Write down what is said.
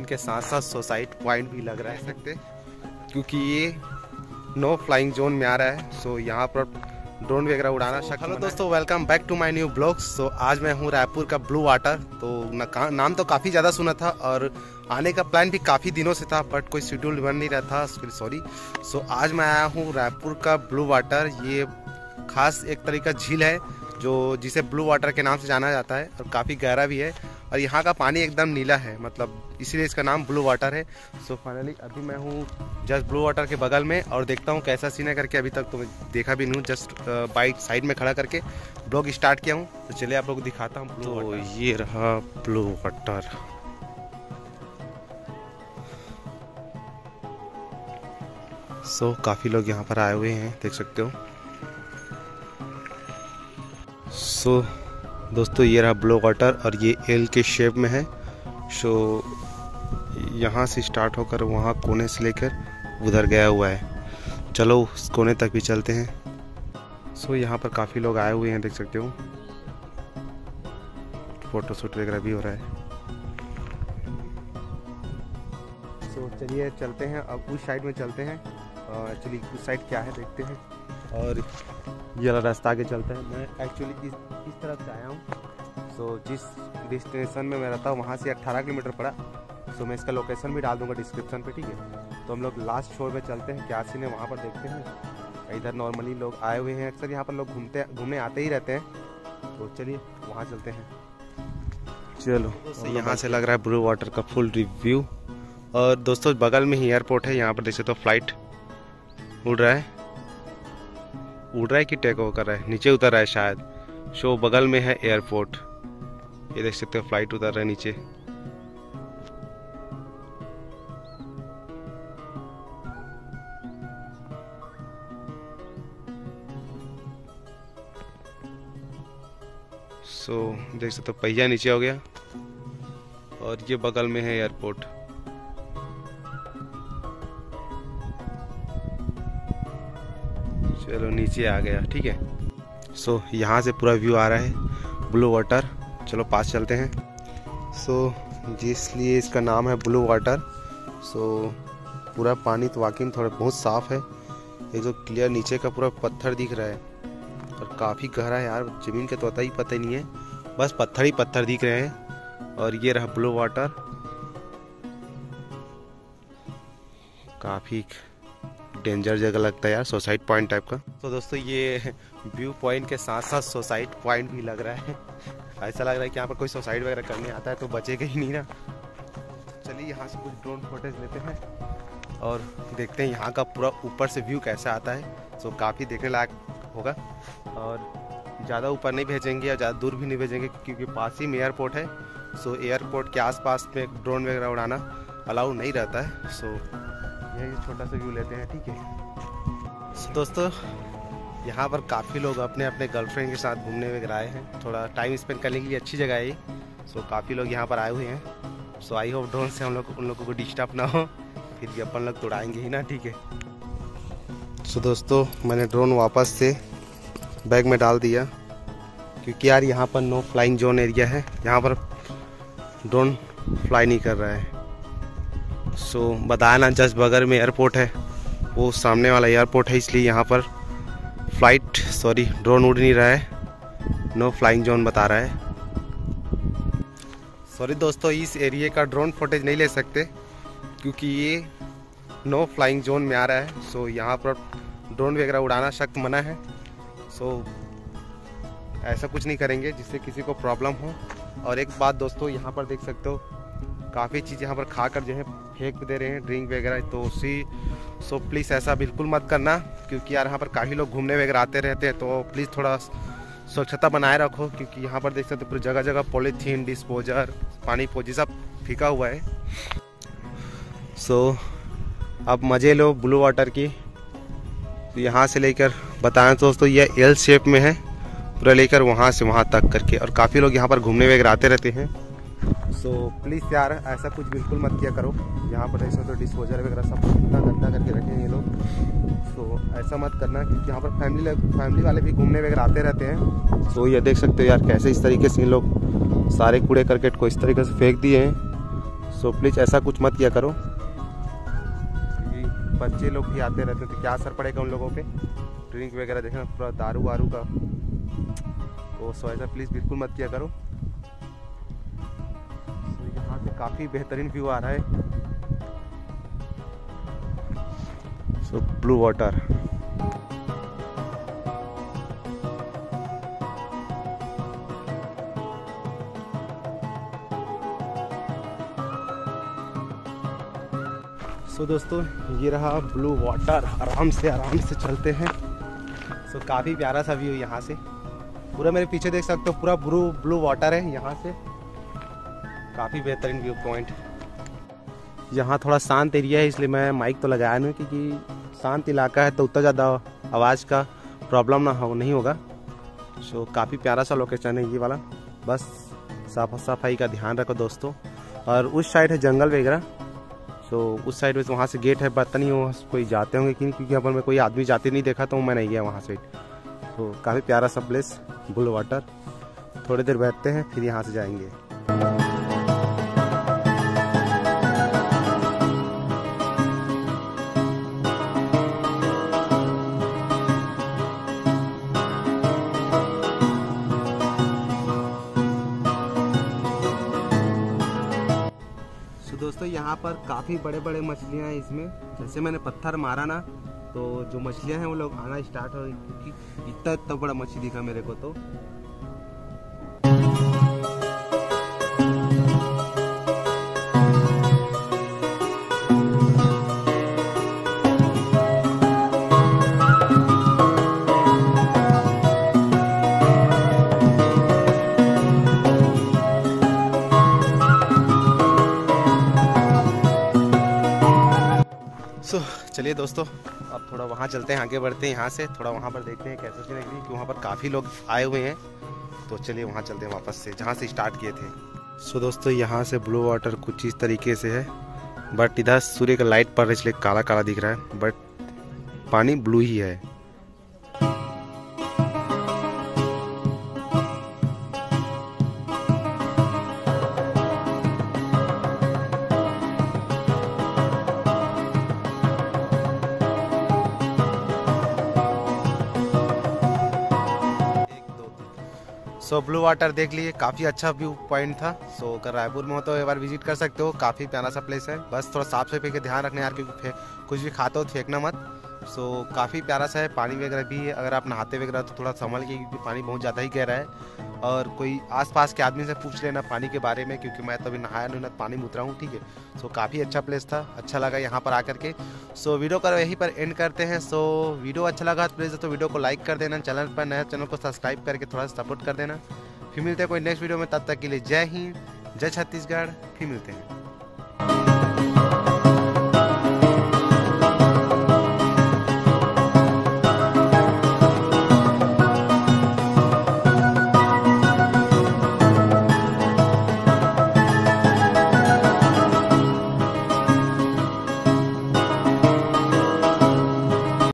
Point के साथ साथ सुसाइड पॉइंट भी लग रहा है सकते। क्योंकि ये नो फ्लाइंग जोन में आ रहा है सो यहाँ पर ड्रोन वगैरह उड़ाना शक हेलो दोस्तों welcome back to my new blogs so आज मैं हूँ रायपुर का ब्लू वाटर तो नाम तो काफ़ी ज़्यादा सुना था और आने का प्लान भी काफ़ी दिनों से था बट कोई शेड्यूल बन नहीं रहा था सॉरी सो so, आज मैं आया हूँ रायपुर का ब्लू वाटर ये खास एक तरीका झील है जो जिसे ब्लू वाटर के नाम से जाना जाता है और काफ़ी गहरा भी है। और यहाँ का पानी एकदम नीला है मतलब इसीलिए इसका नाम ब्लू वाटर है। सो so फाइनली अभी मैं हूँ जस्ट ब्लू वाटर के बगल में और देखता हूँ कैसा सीन है करके। अभी तक तो मैं देखा भी नहीं हूँ जस्ट बाइक साइड में खड़ा करके ब्लॉग स्टार्ट किया हूँ। तो चलिए आप लोग दिखाता हूँ तो ये रहा ब्लू वाटर सो so, काफ़ी लोग यहाँ पर आए हुए हैं देख सकते हो। सो so, दोस्तों, ये रहा ब्लो वाटर और ये एल के शेप में है। सो यहाँ से स्टार्ट होकर वहाँ कोने से लेकर उधर गया हुआ है। चलो, उस कोने तक भी चलते हैं। सो यहाँ पर काफ़ी लोग आए हुए हैं, देख सकते हो। फ़ोटोशूट वगैरह भी हो रहा है। सो चलिए, चलते हैं। अब उस साइड में चलते हैं। एक्चुअली उस साइड क्या है, देखते हैं। और ये वाला रास्ता आगे चलता है। मैं एक्चुअली इस इस तरफ़ से आया हूँ। सो so, जिस डेस्टिनेशन में मैं रहता हूँ वहाँ से 18 किलोमीटर पड़ा। सो so, मैं इसका लोकेशन भी डाल दूँगा डिस्क्रिप्शन पे ठीक है? तो हम लोग लास्ट छोर में चलते हैं क्या सीन है वहाँ पर देखते हैं। इधर नॉर्मली लोग आए हुए हैं अक्सर यहाँ पर लोग घूमते घूमने आते ही रहते हैं। तो चलिए वहाँ चलते हैं। चलो तो यहाँ से लग रहा है ब्लू वाटर का फुल रिव्यू और दोस्तों बगल में ही एयरपोर्ट है यहाँ पर देख सकते हो फ़्लाइट उड़ रहा है। उड़ रहा है कि टेक ओवर कर रहा है? नीचे उतर रहा है शायद। शो बगल में है एयरपोर्ट। ये देख सकते हो फ़्लाइट उतर रहा है नीचे। सो so, देख सकते हो पहिया नीचे हो गया। और ये बगल में है एयरपोर्ट। चलो नीचे आ गया ठीक है? सो so, यहाँ से पूरा व्यू आ रहा है ब्लू वाटर चलो पास चलते हैं। सो so, जिसलिए इसका नाम है ब्लू वाटर सो so, पूरा पानी तो वाकई में थोड़ा बहुत साफ़ है। ये जो क्लियर नीचे का पूरा पत्थर दिख रहा है और काफ़ी गहरा है यार ज़मीन का तो पता ही पता ही नहीं है। बस पत्थर ही पत्थर दिख रहे हैं और ये रहा ब्लू वाटर काफ़ी डेंजर जगह लगता है यार सोसाइट पॉइंट टाइप का। तो दोस्तों, ये व्यू पॉइंट के साथ साथ सोसाइट पॉइंट भी लग रहा है। ऐसा लग रहा है कि यहाँ पर कोई सोसाइट वगैरह करने आता है तो बचेगा ही नहीं ना। चलिए, यहाँ से कुछ ड्रोन फोटेज लेते हैं और देखते हैं यहाँ का पूरा ऊपर से व्यू कैसा आता है। सो काफ़ी देखने लायक होगा और ज़्यादा ऊपर नहीं भेजेंगे या ज़्यादा दूर भी नहीं भेजेंगे क्योंकि पास ही में एयरपोर्ट है। सो एयरपोर्ट के आसपास में ड्रोन वगैरह उड़ाना अलाउ नहीं रहता है। सो यही छोटा सा व्यू लेते हैं? ठीक है। So, दोस्तों यहाँ पर काफ़ी लोग अपने अपने गर्लफ्रेंड के साथ घूमने वगैरह आए हैं। थोड़ा टाइम स्पेंड करने के लिए अच्छी जगह है ये। सो काफ़ी लोग यहाँ पर आए हुए हैं। सो आई होप ड्रोन से हम लोग उन लोगों को डिस्टर्ब ना हो। फिर भी अपन लोग तोड़ाएँगे ही ना ठीक है। सो दोस्तों मैंने ड्रोन वापस से बैग में डाल दिया। क्योंकि यार यहाँ पर नो फ्लाइंग जोन एरिया है। यहाँ पर ड्रोन फ्लाई नहीं कर रहा है। सो बताना जस्ट बगल में एयरपोर्ट है। वो सामने वाला एयरपोर्ट है, इसलिए यहाँ पर फ़्लाइट सॉरी ड्रोन उड़ नहीं रहा है। नो फ्लाइंग जोन बता रहा है। सॉरी दोस्तों, इस एरिए का ड्रोन फुटेज नहीं ले सकते, क्योंकि ये नो फ्लाइंग जोन में आ रहा है। सो यहाँ पर ड्रोन वगैरह उड़ाना सख्त मना है। सो ऐसा कुछ नहीं करेंगे जिससे किसी को प्रॉब्लम हो। और एक बात दोस्तों, यहाँ पर देख सकते हो काफ़ी चीज़ यहाँ पर खा कर जो है फेंक दे रहे हैं ड्रिंक वगैरह तो उसी सो प्लीज़ ऐसा बिल्कुल मत करना क्योंकि यार यहाँ पर काफ़ी लोग घूमने वगैरह आते रहते हैं तो प्लीज़ थोड़ा स्वच्छता बनाए रखो क्योंकि यहाँ पर देख सकते हो पूरी जगह जगह पॉलीथीन डिस्पोजर पानी पोजी सब फीका हुआ है। सो so, अब मज़े लो ब्लू वाटर की। तो यहाँ से लेकर बताएँ दोस्तों ये एल शेप में है पूरा लेकर वहाँ से वहाँ तक करके और काफ़ी लोग यहाँ पर घूमने वगैरह आते रहते हैं। सो प्लीज़ यार, ऐसा कुछ बिल्कुल मत किया करो। यहाँ पर ऐसा तो डिस्पोजर वगैरह सब इतना गंदा करके रखे हैं ये लोग। सो ऐसा मत करना, क्योंकि यहाँ पर फैमिली फैमिली वाले भी घूमने वगैरह आते रहते हैं। सो ये देख सकते हो यार, कैसे इस तरीके से इन लोग सारे कूड़े करकट को इस तरीके से फेंक दिए हैं। सो प्लीज़ ऐसा कुछ मत किया करो। बच्चे लोग भी आते रहते हैं तो क्या असर पड़ेगा उन लोगों पे? ड्रिंक वगैरह देखना, पूरा दारू वारू का। तो सो ऐसा प्लीज़ बिल्कुल मत किया करो। काफ़ी बेहतरीन व्यू आ रहा है। सो ब्लू वाटर सो दोस्तों ये रहा ब्लू वाटर आराम से आराम से चलते हैं। सो so, काफ़ी प्यारा सा व्यू यहाँ से। पूरा मेरे पीछे देख सकते हो पूरा ब्लू ब्लू वाटर है यहाँ से। काफ़ी बेहतरीन व्यू पॉइंट यहाँ थोड़ा शांत एरिया है, इसलिए मैं माइक तो लगाया नहीं क्योंकि शांत इलाका है तो उतना ज़्यादा आवाज़ का प्रॉब्लम ना हो, नहीं होगा। सो काफ़ी प्यारा सा लोकेशन है ये वाला। बस साफ़ सफ़ाई का ध्यान रखो दोस्तों। और उस साइड है जंगल वगैरह। सो उस साइड में वहाँ से गेट है, पता नहीं वो कोई जाते होंगे कि क्योंकि यहाँ पर मैं कोई आदमी जाते नहीं देखा तो मैं नहीं गया वहाँ से। तो काफ़ी प्यारा सा प्लेस बुल वाटर थोड़ी देर बैठते हैं, फिर यहाँ से जाएँगे। दोस्तों, यहाँ पर काफ़ी बड़े बड़े मछलियाँ हैं इसमें। जैसे मैंने पत्थर मारा ना तो जो मछलियाँ हैं वो लोग आना स्टार्ट हो क्योंकि इतना इतना बड़ा मछली दिखा मेरे को तो। सो so, चलिए दोस्तों अब थोड़ा वहाँ चलते हैं आगे बढ़ते हैं यहाँ से थोड़ा वहाँ पर देखते हैं कैसे चले है कि वहाँ पर काफ़ी लोग आए हुए हैं। तो चलिए वहाँ चलते हैं वापस से जहाँ से स्टार्ट किए थे। सो so, दोस्तों यहाँ से ब्लू वाटर कुछ इस तरीके से है बट इधर सूर्य का लाइट पड़ रहा है इसलिए काला काला दिख रहा है बट पानी ब्लू ही है। सो ब्लू वाटर देख लिए काफ़ी अच्छा व्यू पॉइंट था। सो so, अगर रायपुर में हो तो एक बार विज़िट कर सकते हो। काफ़ी प्यारा सा प्लेस है। बस थोड़ा साफ़ सफ़ाई का ध्यान रखना यार क्योंकि कुछ भी खाते हो फेंकना मत। सो काफ़ी प्यारा सा है, पानी वगैरह भी है। अगर आप नहाते वगैरह तो थोड़ा संभल के, क्योंकि पानी बहुत ज़्यादा ही गहरा है। और कोई आसपास के आदमी से पूछ लेना पानी के बारे में, क्योंकि मैं तो अभी नहाया नहीं, ना पानी में उतरा हूँ, ठीक है। सो काफ़ी अच्छा प्लेस था अच्छा लगा यहाँ पर आकर के। सो वीडियो का यहीं पर एंड करते हैं। सो वीडियो अच्छा लगा तो प्लीज़ तो वीडियो को लाइक कर देना, चैनल पर नया, चैनल को सब्सक्राइब करके थोड़ा सपोर्ट कर देना। फिर मिलते हैं कोई नेक्स्ट वीडियो में, तब तक के लिए जय हिंद, जय छत्तीसगढ़, फिर मिलते हैं।